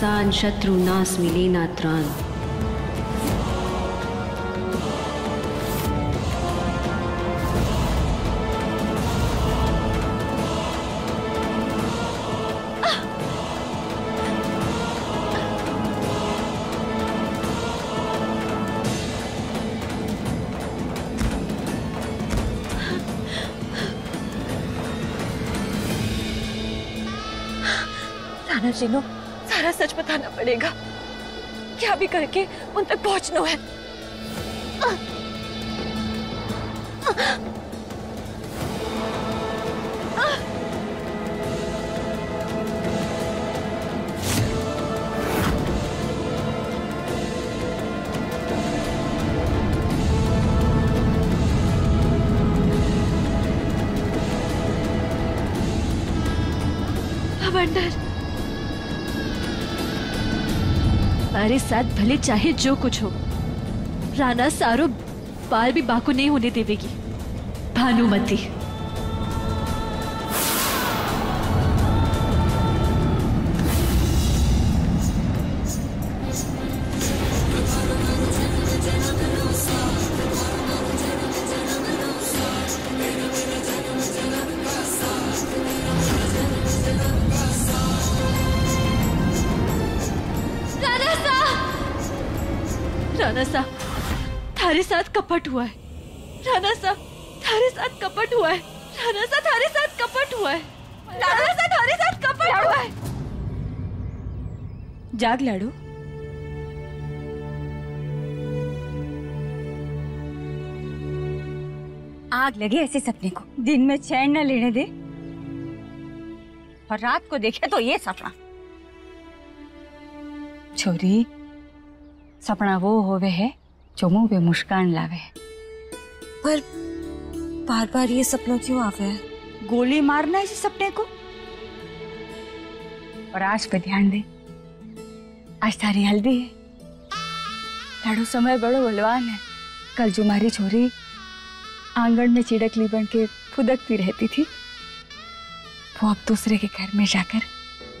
मसान शत्रु नास मिले ना त्राण। नो सारा सच बताना पड़ेगा। क्या भी करके उन तक पहुँचना है? साथ भले चाहे जो कुछ हो। राणा सारो बाल भी बाकू नहीं होने देवेगी। भानुमति कपट हुआ है। राणा सा थारे साथ कपट हुआ है। राणा सा थारे साथ कपट हुआ है। राणा सा थारे साथ कपट हुआ है। जाग लाडू। आग लगे ऐसे सपने को। दिन में चैन न लेने दे। और रात को देखे तो ये सपना। छोरी, सपना वो होवे है जो मुँह पे मुस्कान लावे। पर बार बार ये सपनों क्यों आवे हैं गोली मारना है इस सपने को? और आज पे ध्यान दे। आज तारी हल्दी है। लाडू समय बड़ो बलवान है। कल जो हमारी छोरी आँगन में चिड़कली बन के फुदकती रहती थी वो अब दूसरे के घर में जाकर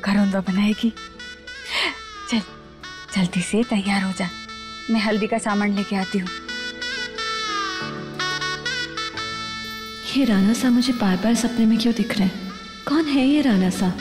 घरौंदा बनाएगी। चल जल्दी से तैयार हो जा। मैं हल्दी का सामान लेके आती हूँ। ये राना सा मुझे बार बार सपने में क्यों दिख रहे हैं? कौन है ये राना सा?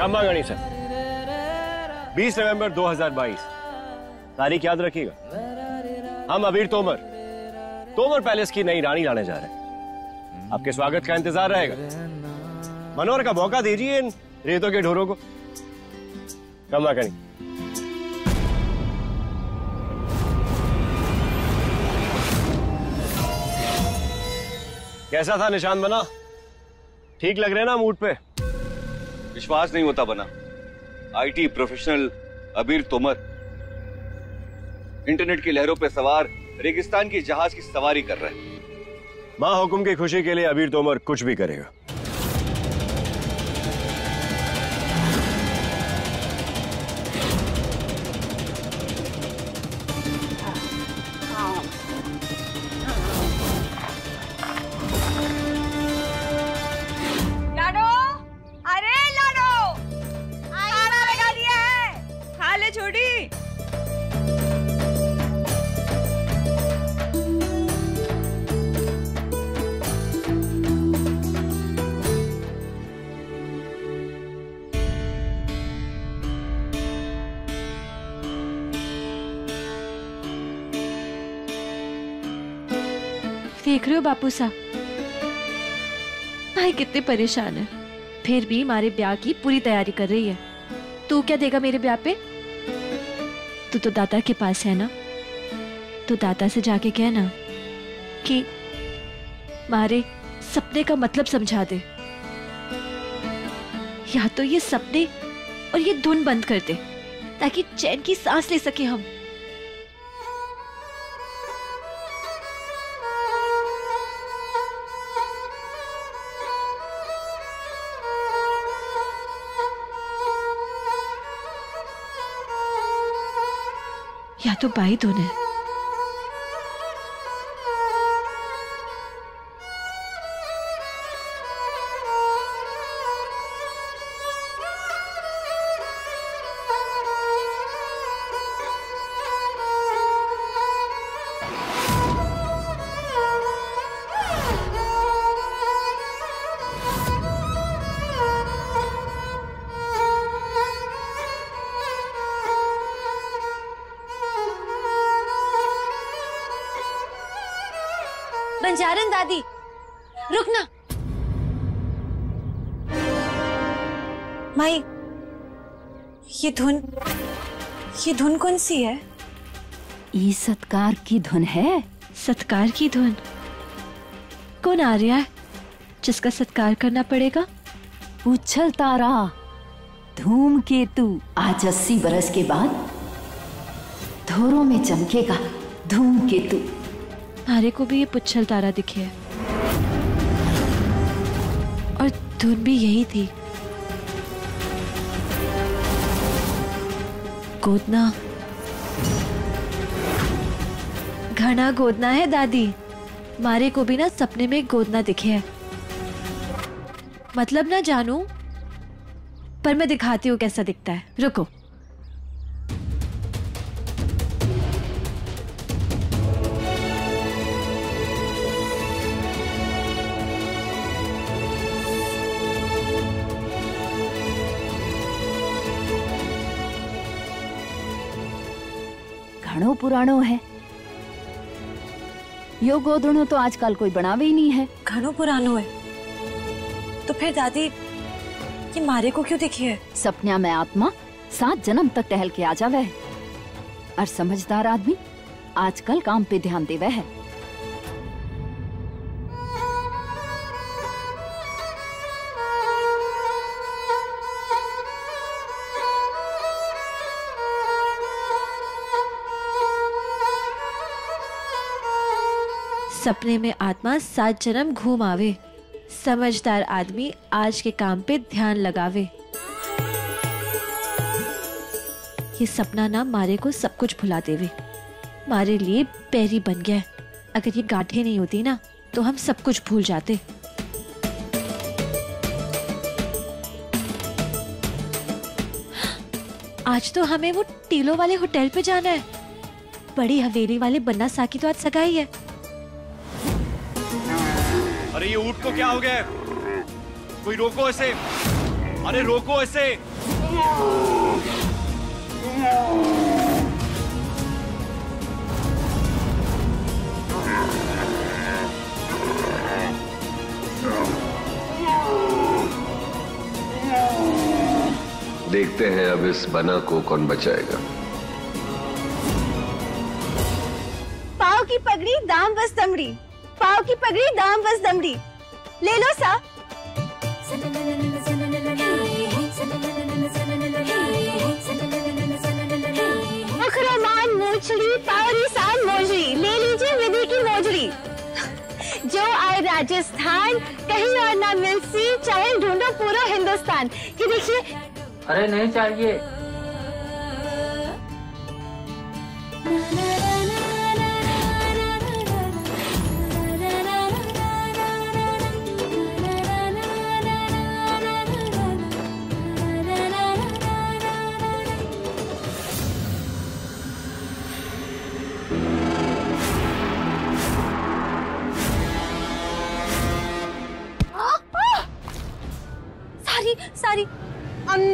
गणी सर। 20 नवंबर 2022 तारीख याद रखिएगा। हम अबीर तोमर। तोमर पैलेस की नई रानी लाने जा रहे हैं। आपके स्वागत का इंतज़ार रहेगा। मनोहर का मौका दीजिए इन रेतों के ढोरों को। खम्बा गणी कैसा था निशान बना? ठीक लग रहे ना मूड पे? विश्वास नहीं होता बना। IT professional Abeer Tomar. Internet की लहरों पर सवार रेगिस्तान की जहाज़ की सवारी कर रहे हैं। माँ हुकुम की खुशी के लिए अबीर तोमर कुछ भी करेगा। साहब भाई कितने परेशान है। फिर भी हमारे ब्याह की पूरी तैयारी कर रही है। तू क्या देगा मेरे ब्याह पे? तू तो दादा के पास है ना? तो दादा से जाके कहना कि मारे सपने का मतलब समझा दे। या तो ये सपने और ये धुन बंद कर दे, ताकि चैन की सांस ले सके हम। तो पाई धुन दादी रुकना। माई ये धुन ये धुन कौन सी है? ई सत्कार की धुन है। सत्कार की धुन? कौन आ रहा है? जिसका सत्कार करना पड़ेगा? उछल तारा धूम केतु। आज अस्सी बरस के बाद धोरों में चमकेगा धूम केतु। मारे को भी ये पुच्छल तारा दिखे। और धुन भी यही थी। गोदना। घना गोदना है दादी। मारे को भी ना सपने में गोदना दिखे। है मतलब ना जानू, पर मैं दिखाती हूँ कैसा दिखता है। रुको। पुराणो है। यो गोदड़ो तो आजकल कोई बनावे ही नहीं है। घणो पुरानो है। तो फिर दादी ये मारे को क्यों देखी है? सपना में आत्मा सात जन्म तक टहल के आ जावे। है और समझदार आदमी आजकल काम पे ध्यान देवे है। सपने में आत्मा सात जन्म घूम आवे। समझदार आदमी आज के काम पे ध्यान लगावे। ये सपना ना मारे को सब कुछ भुला देवे। मारे लिए पैरी बन गया। अगर ये गांठें नहीं होती ना तो हम सब कुछ भूल जाते। आज तो हमें वो टीलो वाले होटल पे जाना है। बड़ी हवेली वाले बन्ना साकी तो आज सगाई है। अरे ये ऊँट को क्या हो गया? कोई रोको इसे। अरे रोको इसे। देखते हैं अब इस बना को कौन बचाएगा। पाव की पगड़ी दाम बस दमड़ी पाव की पगड़ी, दाम बस दमड़ी। ले लो, सा। पावरी मोजड़ी। ले लीजिए विधि की मोजड़ी। जो आए राजस्थान, कहीं और ना मिल सी, चाहे ढूंढो पूरा हिंदुस्तान। ये देखिए, अरे नहीं चाहिए।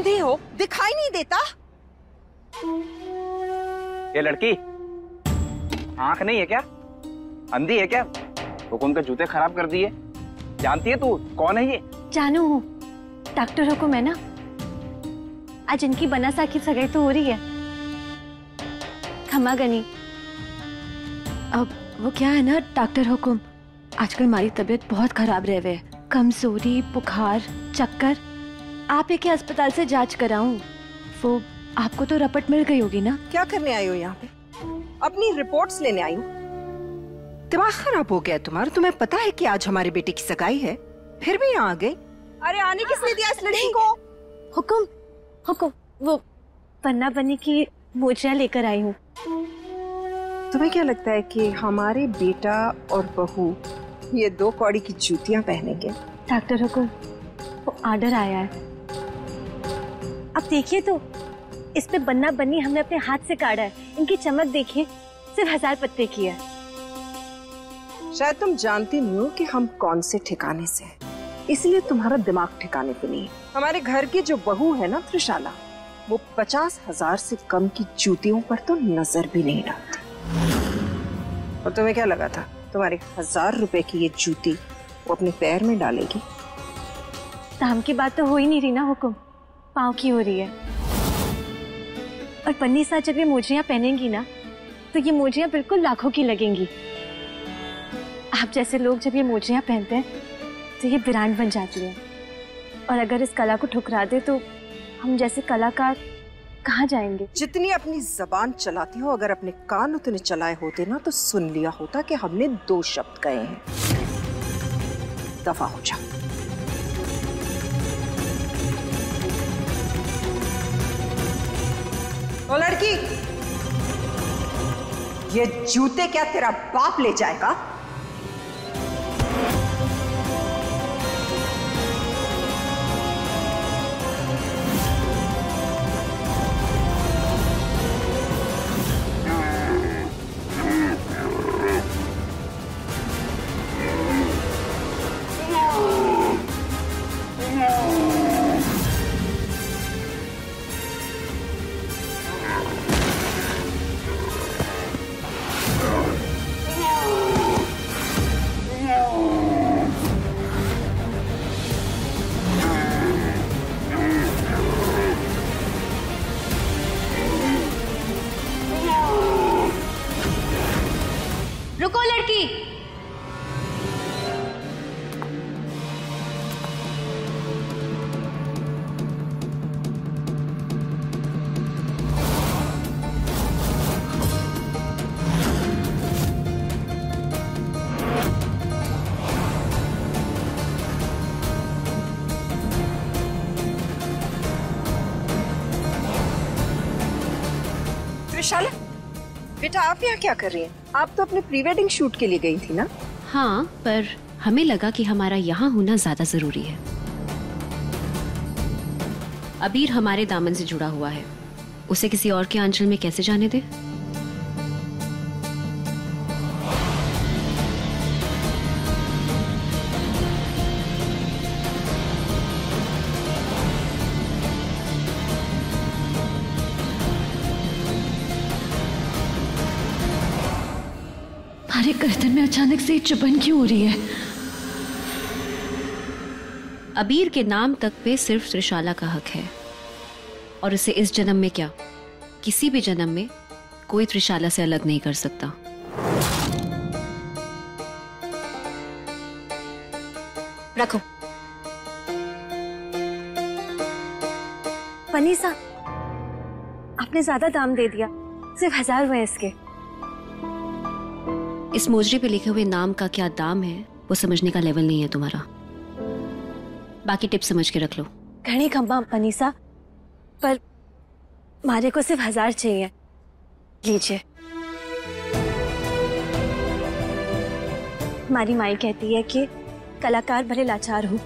अंधे हो दिखाई नहीं देता। ये लड़की आँख नहीं है क्या? अंधी है क्या? हुकुम के जूते खराब कर दिए? जानती है तू? कौन है ये? जानू हूँ। डॉक्टर हुकुम है ना आज इनकी बना साखी सगाई तो हो रही है। खमा गनी अब वो क्या है ना डॉक्टर हुकुम? आजकल हमारी तबीयत बहुत खराब रह है। कमज़ोरी बुखार चक्कर। आप एक अस्पताल से जाँच कराऊं वो आपको तो रपट मिल गई होगी ना? क्या करने आई हो यहाँ पे? अपनी रिपोर्ट्स लेने आई हूँ। दिमाग खराब हो गया तुम्हारा तुम्हें पता है कि आज हमारे बेटे की सगाई है? फिर भी यहाँ आ गई। अरे आने किसने दिया इस लड़की को? हुकुम हुकुम वो पन्ना बनी की मोजियाँ लेकर आई हूँ। तुम्हें क्या लगता है कि हमारे बेटा और बहू ये दो कौड़ी की जूतियाँ पहनेंगे? डॉक्टर हुकुम वो ऑर्डर आया है। अब देखिए तो इस पे बन्ना बन्नी हमने अपने हाथ से काटा है। इनकी चमक देखिए सिर्फ़ हज़ार पत्ते की है। शायद तुम जानती नहीं हो कि हम कौन से ठिकाने से हैं। इसलिए तुम्हारा दिमाग ठिकाने पे नहीं हमारे घर की जो बहू है ना त्रिशाला वो पचास हज़ार से कम की जूतियों पर तो नज़र भी नहीं डालती। और तुम्हें क्या लगा था? तुम्हारे हज़ार रुपए की ये जूती वो अपने पैर में डालेगी? दाम की बात तो हो ही नहीं रही ना हुकुम। पाँव की हो रही है। और पन्नी साथ जब ये मोजियाँ पहनेंगी ना तो ये मोजियाँ बिल्कुल लाखों की लगेंगी। आप जैसे लोग जब ये मोजियाँ पहनते हैं तो ये ब्रांड बन जाती है। और अगर इस कला को ठुकरा दे तो हम जैसे कलाकार कहाँ जाएँगे? जितनी अपनी जबान चलाती हो, अगर अपने कान उतने चलाए होते ना तो सुन लिया होता कि हमने दो शब्द कहे हैं। दफ़ा हो जा। ओ लड़की ये जूते क्या तेरा बाप ले जाएगा? आप यहाँ क्या कर रही हैं? आप तो अपने प्री वेडिंग शूट के लिए गई थी ना? हाँ पर हमें लगा कि हमारा यहाँ होना ज़्यादा ज़रूरी है। अबीर हमारे दामन से जुड़ा हुआ है। उसे किसी और के आंचल में कैसे जाने दे? हमारे गर्दन में अचानक से चुभन क्यों हो रही है? अबीर के नाम तक पे सिर्फ़ त्रिशाला का हक है। और उसे इस जन्म में क्या? किसी भी जन्म में कोई त्रिशाला से अलग नहीं कर सकता। रखो। पनीसा आपने ज़्यादा दाम दे दिया। सिर्फ़ हज़ार हुए इसके। इस मोजरी पे लिखे हुए नाम का क्या दाम है, वो समझने का लेवल नहीं है तुम्हारा। बाकी टिप समझ के रख लो। घनी खंबा पनीसा पर मारे को सिर्फ़ हज़ार चाहिए। लीजिए। हमारी माई कहती है कि कलाकार भले लाचार हो,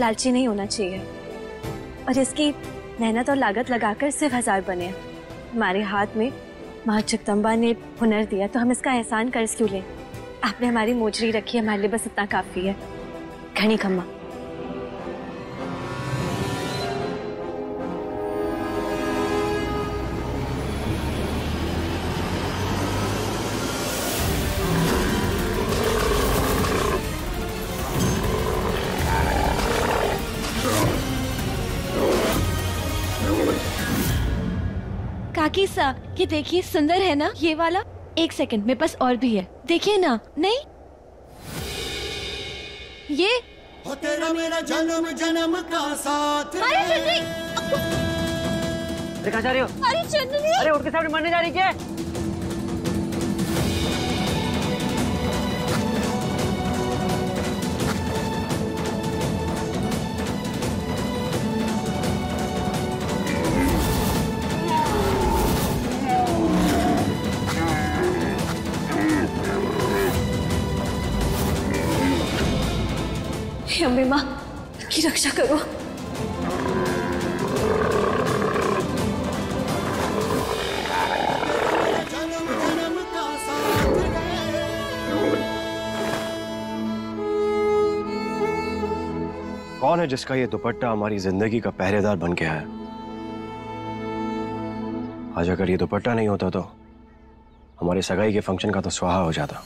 लालची नहीं होना चाहिए। और इसकी मेहनत और लागत लगाकर सिर्फ़ हज़ार बने। हमारे हाथ में माँ जगदम्बा ने हुनर दिया तो हम इसका एहसान कर्ज क्यों लें? आपने हमारी मोजरी रखी है, हमारे लिए बस इतना काफ़ी है। घनी खम्मा। काकी सा ये देखिए सुंदर है ना, ये वाला? एक सेकंड मेरे पास और भी है। देखिए ना। नहीं? ये? हो तेरा मेरा जन्म जन्म का साथ अरे चंद्री अरे कहाँ जा रही हो? अरे चंद्री अरे उठ के सामने मरने जा रही क्या? हे माँ की रक्षा करो कौन है जिसका ये दुपट्टा हमारी ज़िंदगी का पहरेदार बन गया है? आज अगर ये दुपट्टा नहीं होता तो हमारे सगाई के फ़ंक्शन का तो स्वाहा हो जाता।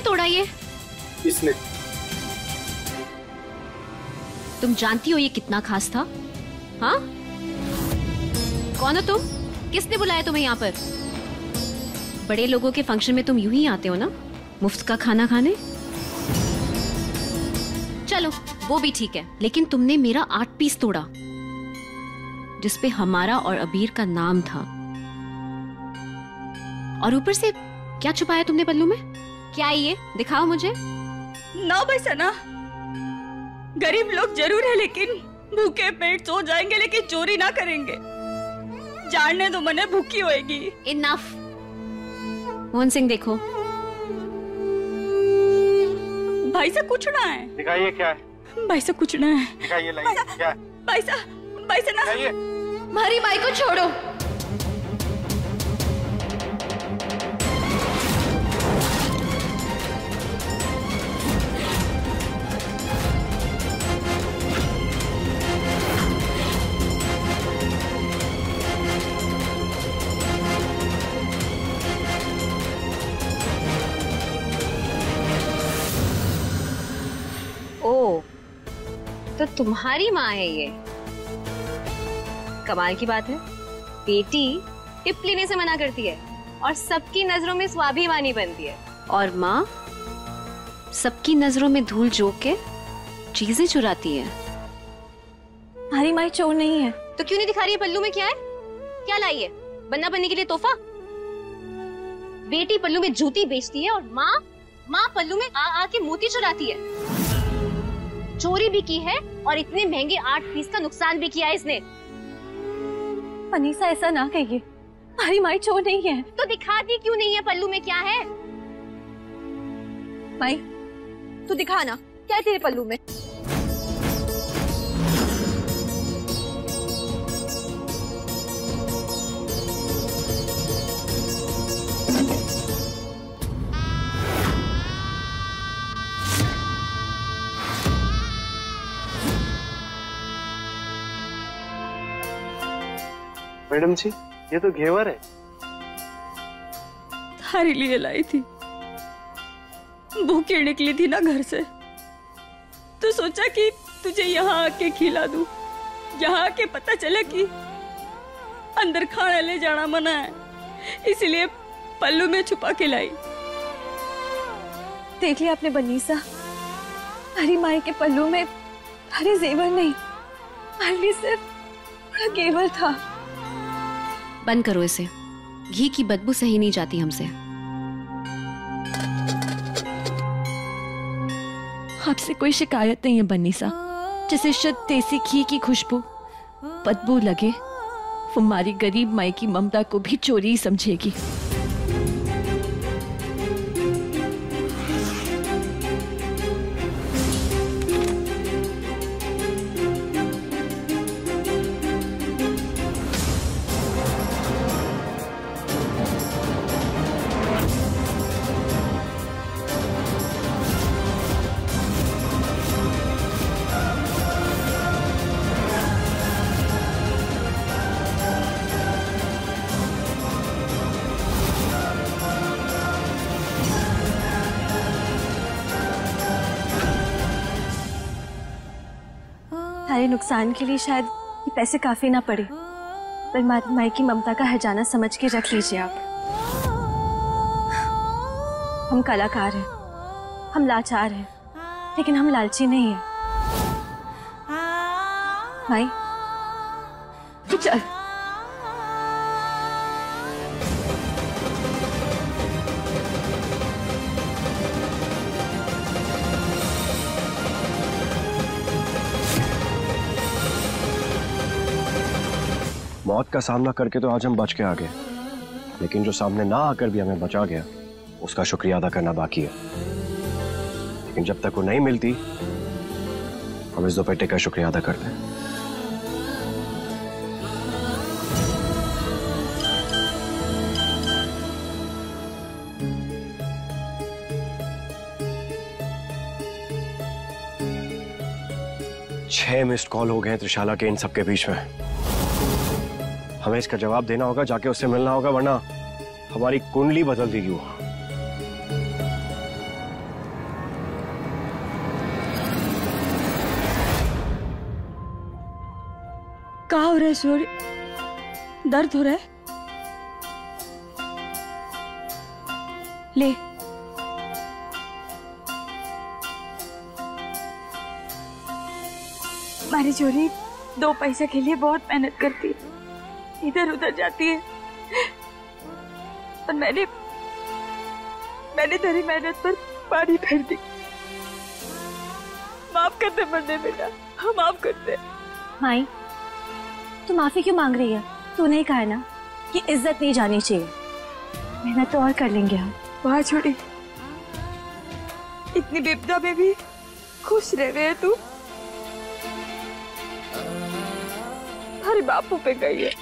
किसने तोड़ा ये? इसने। तुम जानती हो ये कितना खास था? हाँ? कौन हो तुम? किसने बुलाया तुम्हें यहाँ पर? बड़े लोगों के फ़ंक्शन में तुम यूँ ही आते हो ना? मुफ़्त का खाना खाने? चलो वो भी ठीक है। लेकिन तुमने मेरा आठ पीस तोड़ा जिसपे हमारा और अबीर का नाम था। और ऊपर से क्या छुपाया तुमने पल्लू में? क्या है ये? दिखाओ मुझे। ना पैसा ना गरीब लोग ज़रूर है लेकिन भूखे पेट सो जाएँगे लेकिन चोरी ना करेंगे। जानने दो मने भूखी होएगी। इनफ मोहन सिंह देखो। भाई से कुछ ना है। दिखाइए क्या है? भाई से कुछ ना है। दिखाइए लाइए क्या है? भाई सा भाई से ना मारी माई को छोड़ो। तुम्हारी माँ है ये। कमाल की बात है। बेटी टिप लेने से मना करती है और सबकी नज़रों में स्वाभिमानी बनती है। और माँ सबकी नज़रों में धूल झोंक के चीज़ें चुराती है। हमारी माई चोर नहीं है। तो क्यों नहीं दिखा रही है पल्लू में क्या है? क्या लाई है? बन्ना बनने के लिए तोहफा? बेटी पल्लू में जूती बेचती है और माँ माँ पल्लू में आ आके मोती चुराती है। चोरी भी की है और इतने महँगे आठ पीस का नुकसान भी किया है इसने। अनीसा ऐसा ना कहिए। हमारी माई चोर नहीं है। तो दिखाती क्यों नहीं है पल्लू में क्या है? माई तू दिखा ना क्या है तेरे पल्लू में? मैडम जी ये तो घेवर है। थारी लिए लाई थी। भूखी निकली थी ना घर से। तो सोचा कि तुझे यहाँ आके खिला दूँ। यहाँ आके पता चले कि अंदर खाना ले जाना मना है। इसलिए पल्लू में छुपा के लाई। देख लिया आपने बनीसा। हरी माई के पल्लू में हरे जेवर नहीं हमारे सिर्फ़ बड़ा केवल था। बंद करो इसे। घी की बदबू सही नहीं जाती हमसे। आपसे कोई शिकायत नहीं है, बन्नी सा। जैसे शुद्ध देसी घी की खुशबू बदबू लगे, वो हमारी गरीब माई की ममता को भी चोरी समझेगी। नुकसान के लिए शायद पैसे काफ़ी ना पड़े। पर माई की ममता का हजाना समझ के रख लीजिए आप। हम कलाकार हैं। हम लाचार हैं। लेकिन हम लालची नहीं हैं। माई मौत का सामना करके तो आज हम बच के आ गए। लेकिन जो सामने ना आकर भी हमें बचा गया, उसका शुक्रिया अदा करना बाकी है। लेकिन जब तक वो नहीं मिलती, हम इस दुपट्टे का शुक्रिया अदा करते हैं। छह मिस्ड कॉल हो गए त्रिशाला के इन सबके बीच में। हमें इसका जवाब देना होगा, जाके उससे मिलना होगा, वरना हमारी कुंडली बदल देगी वो। कहा हो रहा है सूर्य? दर्द हो रहा है? ले। मारी चोरी, दो पैसे के लिए बहुत मेहनत करती है। इधर उधर जाती है। और मैंने मैंने तेरी मेहनत पर पानी फेर दी। माफ़ कर दे बंदे बेटा। हाँ माफ़ कर दे। माई तू माफ़ी क्यों मांग रही है? तूने ही कहा है ना कि इज़्ज़त नहीं जानी चाहिए। मेहनत तो और कर लेंगे हम। वहाँ छोड़ी इतनी विपदा में भी खुश रह गए है तू। अरे बापू पे गई है।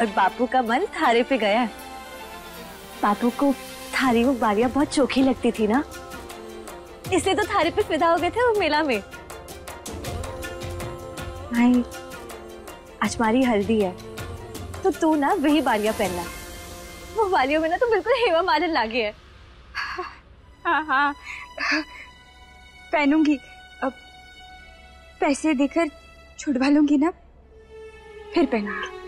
और बापू का मन थारे पे गया। बापू को थारी वो बालियाँ बहुत चोखी लगती थी ना। इसलिए तो थारे पे फिदा हो गए थे वो मेला में। भाई आज हमारी हल्दी है। तो तू ना वही बालियाँ पहनना। वो बालियों में ना तो बिल्कुल हेवा मारन लागे है। हाँ हाँ। पहनूँगी। अब पैसे देकर छुड़वा लूँगी ना। फिर पहनूँगी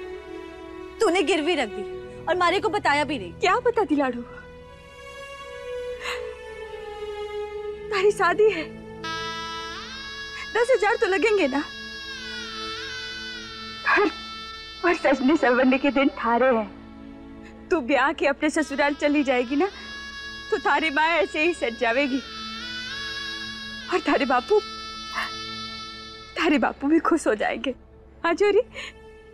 तूने गिरवी रख दी और मारे को बताया भी नहीं। क्या बता दी लाडू तारी शादी है। दस हज़ार तो लगेंगे ना। और, और सजने संवरने के दिन थारे हैं। तू ब्याह के अपने ससुराल चली जाएगी ना तो थारी माँ ऐसे ही सज जाएगी और थारे बापू थारे बापू भी खुश हो जाएँगे। हाँ जोरी?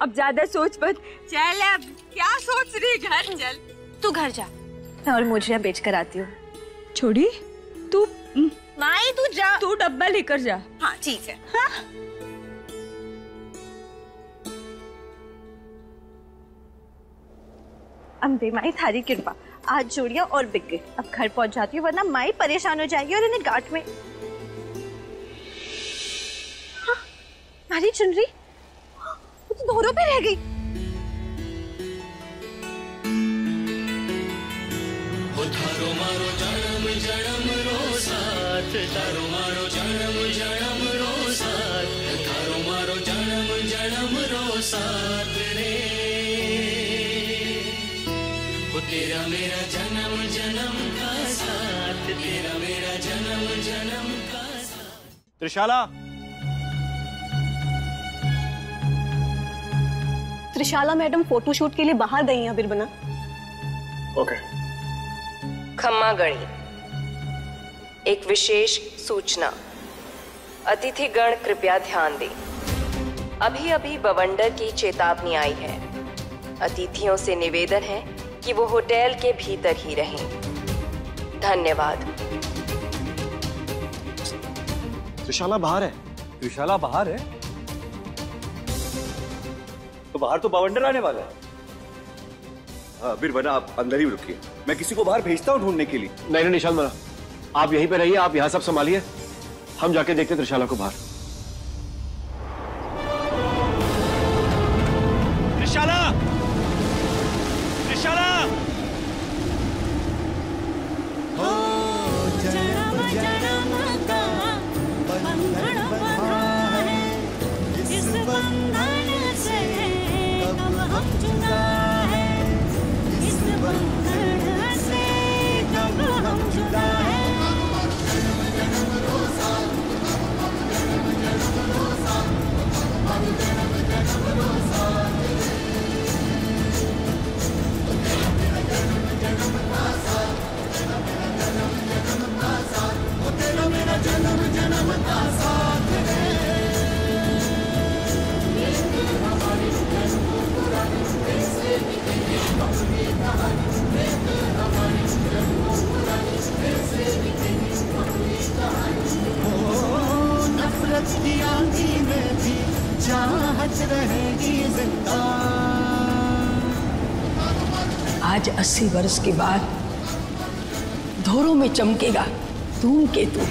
अब ज़्यादा सोच मत। चल अब क्या सोच रही घर चल। तू घर जा। मैं और मुझे बेच कर आती हूँ। छोड़ी तू माई तू जा। तू डब्बा लेकर जा। हाँ ठीक है। हाँ? अम्बे माई थारी कृपा। आज जोड़ियाँ और बिक गई। अब घर पहुँच जाती हूँ वरना माई परेशान हो जाएगी और इन्हें गांठ में हाँ, मारी चुनरी। तो दोनों पे रह गई। थारो मारो जन्म जन्म रो साथ। तारो मारो जन्म जन्म रो साथ। थारो मारो जन्म जन्म रो साथ रे। तेरा मेरा जन्म जन्म का साथ। तेरा मेरा जन्म जन्म का त्रिशाला त्रिशाला मैडम फोटोशूट के लिए बाहर गई हैं बिरबना ओके खम्मा गणी एक विशेष सूचना। अतिथिगण कृपया ध्यान दें। अभी अभी बवंडर की चेतावनी आई है। अतिथियों से निवेदन है कि वो होटल के भीतर ही रहें। धन्यवाद। त्रिशाला बाहर है। त्रिशाला बाहर है? तो बाहर तो बावंडर आने वाला है। हाँ, अबीर बना आप अंदर ही रुकिए। मैं किसी को बाहर भेजता हूँ ढूँढने के लिए। नहीं नहीं निशान मना आप यहीं पर रहिए आप यहाँ सब संभालिए। हम जाके देखते हैं त्रिशाला को बाहर। अस्सी वर्ष के बाद धोरों में चमकेगा धूमकेतु